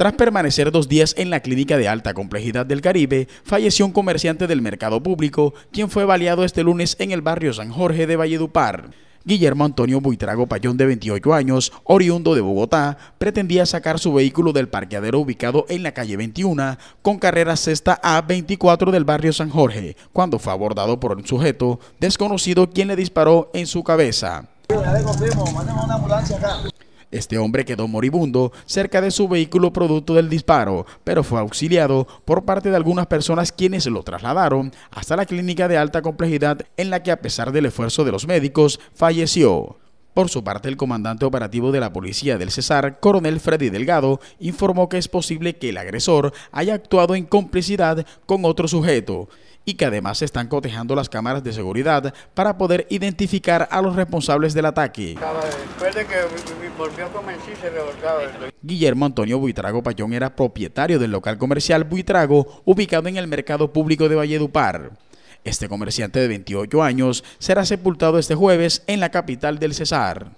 Tras permanecer dos días en la clínica de alta complejidad del Caribe, falleció un comerciante del mercado público, quien fue baleado este lunes en el barrio San Jorge de Valledupar. Guillermo Antonio Buitrago Payón, de 28 años, oriundo de Bogotá, pretendía sacar su vehículo del parqueadero ubicado en la calle 21 con carrera sexta A24 del barrio San Jorge, cuando fue abordado por un sujeto desconocido quien le disparó en su cabeza. Este hombre quedó moribundo cerca de su vehículo producto del disparo, pero fue auxiliado por parte de algunas personas quienes lo trasladaron hasta la clínica de alta complejidad en la que a pesar del esfuerzo de los médicos falleció. Por su parte, el comandante operativo de la policía del Cesar, coronel Freddy Delgado, informó que es posible que el agresor haya actuado en complicidad con otro sujeto y que además se están cotejando las cámaras de seguridad para poder identificar a los responsables del ataque. Guillermo Antonio Buitrago Payón era propietario del local comercial Buitrago ubicado en el mercado público de Valledupar. Este comerciante de 28 años será sepultado este jueves en la capital del Cesar.